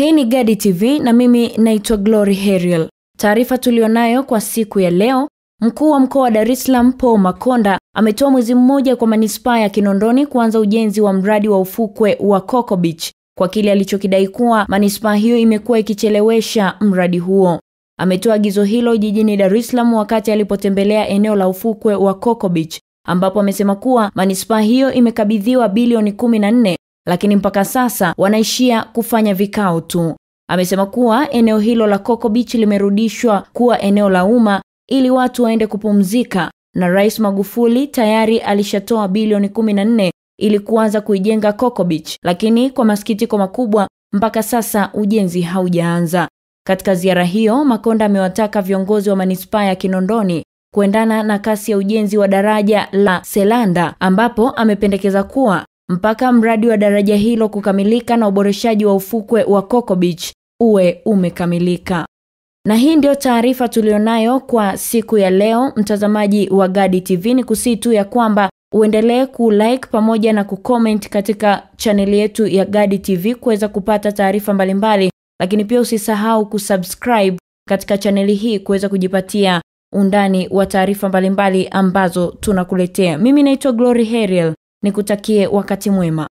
Hii ni Gadi TV na mimi naitwa Glory Heriel. Taarifa tulionayo kwa siku ya leo, mkuu wa mkoa wa Dar es Salaam Paul Makonda ametoa mwezi mmoja kwa manispaa ya Kinondoni kuanza ujenzi wa mradi wa ufukwe wa Coco Beach kwa kile alichokidai kuwa manispaa hiyo imekuwa ikichelewesha mradi huo. Ametoa agizo hilo jijini Dar es Salaam wakati alipotembelea eneo la ufukwe wa Coco Beach ambapo amesema kuwa manispaa hiyo imekabidhiwa bilioni kumi na nne lakini mpaka sasa wanaishia kufanya vikao tu. Amesema kuwa eneo hilo la Coco Beach limerudishwa kuwa eneo la umma ili watu waende kupumzika na Rais Magufuli tayari alishatoa bilioni kumi na nne ili kuanza kuijenga Coco Beach, lakini kwa masikitiko makubwa mpaka sasa ujenzi haujaanza. Katika ziara hiyo, Makonda amewataka viongozi wa manispaa ya Kinondoni kuendana na kasi ya ujenzi wa daraja la Selanda ambapo amependekeza kuwa mpaka mradi wa daraja hilo kukamilika na uboreshaji wa ufukwe wa Coco Beach uwe umekamilika. Na hii ndio taarifa tuliyonayo kwa siku ya leo, mtazamaji wa Gadi TV, ni kusii tu ya kwamba uendelee kulike pamoja na kucomment katika chaneli yetu ya Gadi TV kuweza kupata taarifa mbalimbali, lakini pia usisahau kusubscribe katika chaneli hii kuweza kujipatia undani wa taarifa mbalimbali ambazo tunakuletea. Mimi naitwa Glory Heriel, nikutakie wakati mwema.